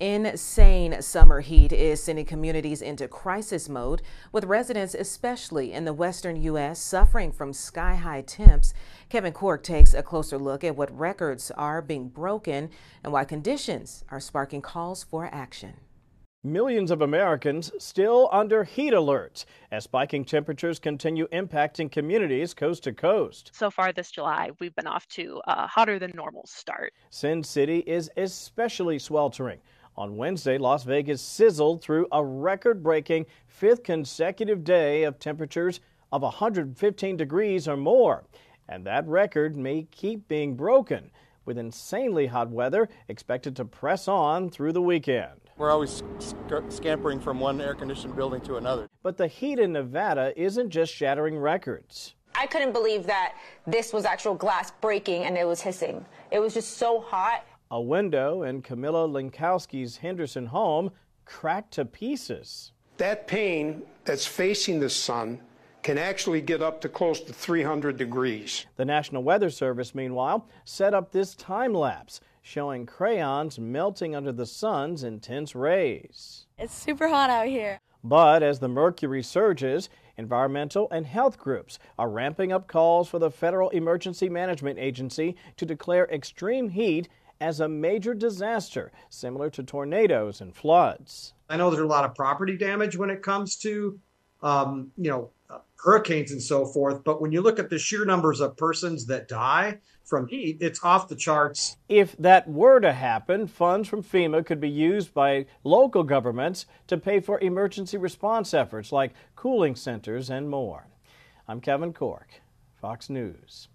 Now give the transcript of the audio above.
Insane summer heat is sending communities into crisis mode, with residents, especially in the western U.S., suffering from sky high temps. Kevin Corke takes a closer look at what records are being broken and why conditions are sparking calls for action. Millions of Americans still under heat alerts as spiking temperatures continue impacting communities coast to coast. So far this July, we've been off to a hotter than normal start. Sin City is especially sweltering. On Wednesday, Las Vegas sizzled through a record breaking fifth consecutive day of temperatures of 115 degrees or more. And that record may keep being broken, with insanely hot weather expected to press on through the weekend. We're always sc- scampering from one air conditioned building to another. But the heat in Nevada isn't just shattering records. I couldn't believe that this was actual glass breaking and it was hissing. It was just so hot. A window in Camilla Linkowski's Henderson home cracked to pieces. That pane that's facing the sun can actually get up to close to 300 degrees. The National Weather Service, meanwhile, set up this time lapse showing crayons melting under the sun's intense rays. It's super hot out here. But as the mercury surges, environmental and health groups are ramping up calls for the Federal Emergency Management Agency to declare extreme heat as a major disaster similar to tornadoes and floods. I know there's a lot of property damage when it comes to, um, you know, hurricanes and so forth. But when you look at the sheer numbers of persons that die from heat, it's off the charts. If that were to happen, funds from FEMA could be used by local governments to pay for emergency response efforts like cooling centers and more. I'm Kevin Corke, Fox News.